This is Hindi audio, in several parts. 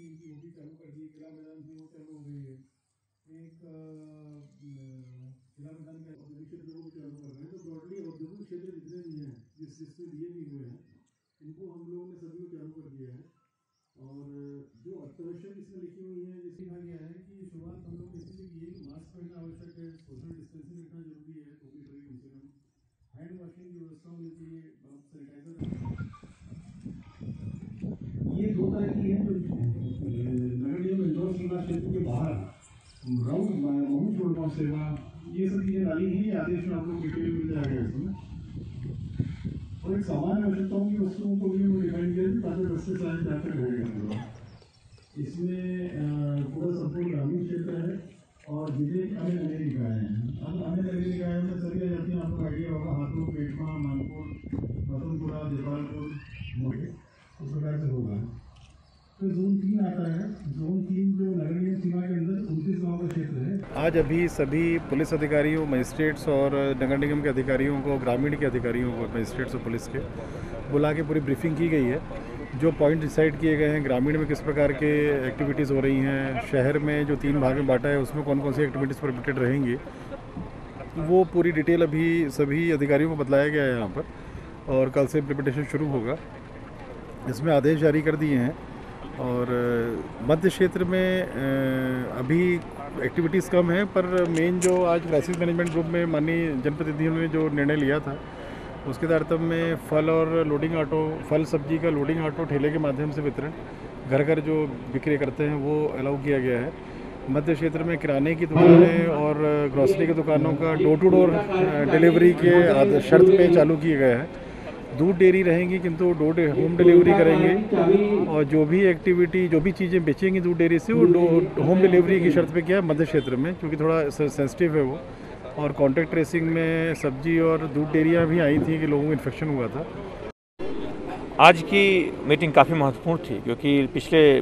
की की वो भी चालू कर दी किला मैदान थी वो चालू हो गई है। एक किला मैदान के औद्योगिक क्षेत्र को चालू कर रहे हैं। तो ब्रॉडली औद्योगिक क्षेत्र जितने भी हैं, जिस जिसमें दिए भी हुए हैं, इनको हम लोगों ने सभी को चालू कर दिया है। और जो अत्यावश्यक इसमें लिखी हुई है जैसे कहा गया है कि शुरुआत हम लोग इसलिए की है कि मास्क पहनना आवश्यक है, सोशल डिस्टेंसिंग रखना ज़रूरी है दो मीटर की कम से कम हैंड वॉशिंग की व्यवस्था होनी चाहिए सैनिटाइजर की है जो इंदौर सीमा क्षेत्र के बाहर राउंड महू छोड़ पाँव सेवा ये सब चीज़ें डाली गई आदेश में आप लोग डिटेल मिल जाएगा इसमें और एक सामान्य आवश्यकताओं की वस्तुओं को भी वो डिफाइन ताकि रस्ते जहाँ तक रहेगा इसमें पूरा संपूर्ण ग्रामीण क्षेत्र है और जितने भी अन्य नगरीय निकाय हैं अब अन्य नगरीय निकायों में सभी आ जाती हैं आपको आइडिया होगा हाथों पेटमा मानपुर रतनपुरा देपालपुर उस प्रकार से होगा है। आज अभी सभी पुलिस अधिकारियों, मजिस्ट्रेट्स और नगर निगम के अधिकारियों को, ग्रामीण के अधिकारियों को, मजिस्ट्रेट्स और पुलिस के, बुला के पूरी ब्रीफिंग की गई है। जो पॉइंट डिसाइड किए गए हैं, ग्रामीण में किस प्रकार के एक्टिविटीज़ हो रही हैं, शहर में जो तीन भाग में बांटा है, उसमें कौन कौन सी एक्टिविटीज़ परमिटेड रहेंगी, वो पूरी डिटेल अभी सभी अधिकारियों को बतलाया गया है यहाँ पर। और कल से इम्प्लीमेंटेशन शुरू होगा। इसमें आदेश जारी कर दिए हैं। और, मध्य क्षेत्र में अभी एक्टिविटीज़ कम है, पर मेन जो आज क्राइसिस मैनेजमेंट ग्रुप में माननीय जनप्रतिनिधियों ने जो निर्णय लिया था, उसके तारतम्य में फल और लोडिंग ऑटो फल सब्ज़ी का लोडिंग ऑटो ठेले के माध्यम से वितरण घर घर जो विक्रय करते हैं, वो अलाउ किया गया है। मध्य क्षेत्र में किराने की दुकानें और ग्रॉसरी की दुकानों का डोर टू डोर डिलीवरी के शर्त पे चालू किए गए हैं। दूध डेयरी रहेंगी, किंतु डोर होम डिलीवरी करेंगे। और जो भी एक्टिविटी, जो भी चीज़ें बेचेंगी दूध डेयरी से, वो होम डिलीवरी की शर्त पे किया है मध्य क्षेत्र में, क्योंकि थोड़ा सेंसिटिव है वो। और कॉन्टैक्ट ट्रेसिंग में सब्ज़ी और दूध डेयरियाँ भी आई थी कि लोगों को इन्फेक्शन हुआ था। आज की मीटिंग काफ़ी महत्वपूर्ण थी, क्योंकि पिछले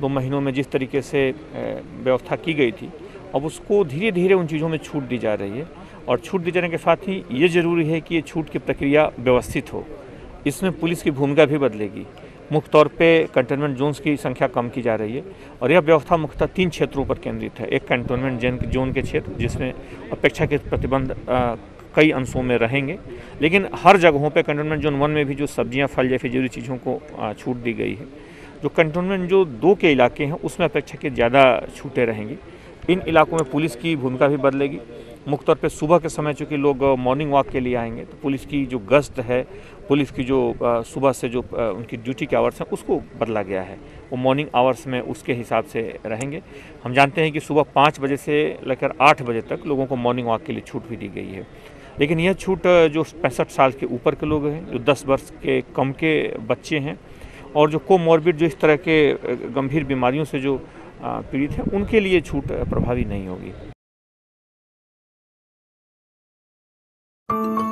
दो महीनों में जिस तरीके से व्यवस्था की गई थी, अब उसको धीरे धीरे उन चीज़ों में छूट दी जा रही है। और छूट दिए जाने के साथ ही ये ज़रूरी है कि ये छूट की प्रक्रिया व्यवस्थित हो। इसमें पुलिस की भूमिका भी बदलेगी। मुख्य तौर पे कंटेनमेंट जोन्स की संख्या कम की जा रही है और यह व्यवस्था मुख्यतः तीन क्षेत्रों पर केंद्रित है। एक कंटेनमेंट जोन के क्षेत्र, जिसमें अपेक्षाकृत प्रतिबंध कई अंशों में रहेंगे। लेकिन हर जगहों पे कंटेनमेंट जोन वन में भी जो सब्ज़ियाँ, फल जैसी ज़रूरी चीज़ों को छूट दी गई है। जो कंटेनमेंट जो दो के इलाके हैं, उसमें अपेक्षाकृत ज़्यादा छूटें रहेंगी। इन इलाकों में पुलिस की भूमिका भी बदलेगी। मुख्य तौर पे सुबह के समय चूँकि लोग मॉर्निंग वॉक के लिए आएँगे तो पुलिस की जो गश्त है, पुलिस की जो सुबह से जो उनकी ड्यूटी के आवर्स हैं, उसको बदला गया है। वो मॉर्निंग आवर्स में उसके हिसाब से रहेंगे। हम जानते हैं कि सुबह पाँच बजे से लेकर आठ बजे तक लोगों को मॉर्निंग वॉक के लिए छूट भी दी गई है। लेकिन यह छूट जो पैंसठ साल के ऊपर के लोग हैं, जो दस वर्ष के कम के बच्चे हैं, और जो कोमॉर्बिड जो इस तरह के गंभीर बीमारियों से जो पीड़ित हैं, उनके लिए छूट प्रभावी नहीं होगी। Thank you.